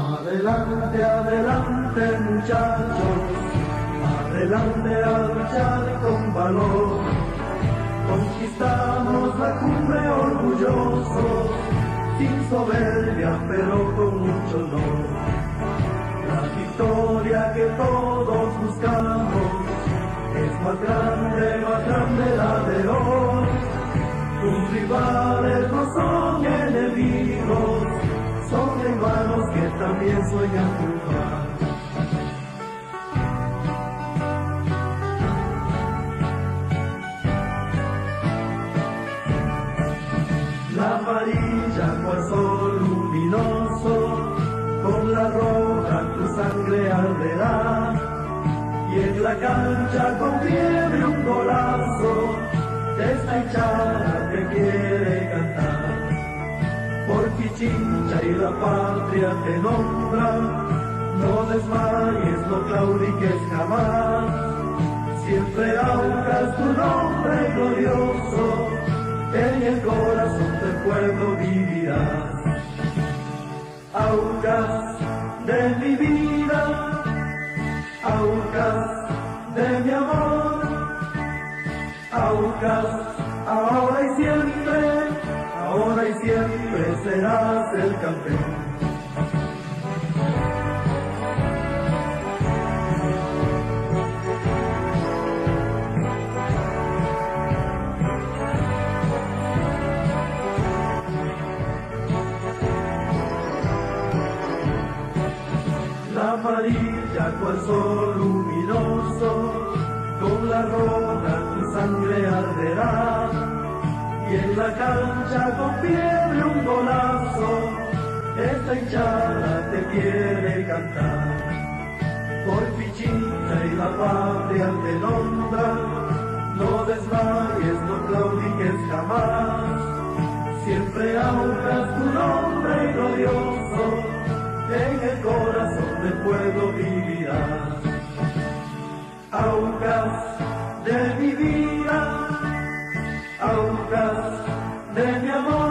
Adelante, adelante muchachos, adelante a luchar con valor. Conquistamos la cumbre orgullosos, sin soberbia pero con mucho honor. La victoria que todos buscamos es más grande, más grande la de hoy. Tus rivales no son que también sueñan triunfar. La amarilla cual sol luminoso, con la roja tu sangre arderá. Y en la cancha con fiebre un golazo, de esta patria te nombra, no desmayes, no claudiques jamás. Siempre aucas tu nombre glorioso, en el corazón del pueblo vivirás. Aucas de mi vida, Aucas de mi amor, Aucas ahora y siempre, ahora y siempre serás el campeón. La amarilla cual sol luminoso, con la roja tu sangre arderá. Y en la cancha con no desmayes, no claudiques jamás. Siempre ahogas tu nombre glorioso, en el corazón del pueblo vivirás. Aucas de mi vida, Aucas de mi amor.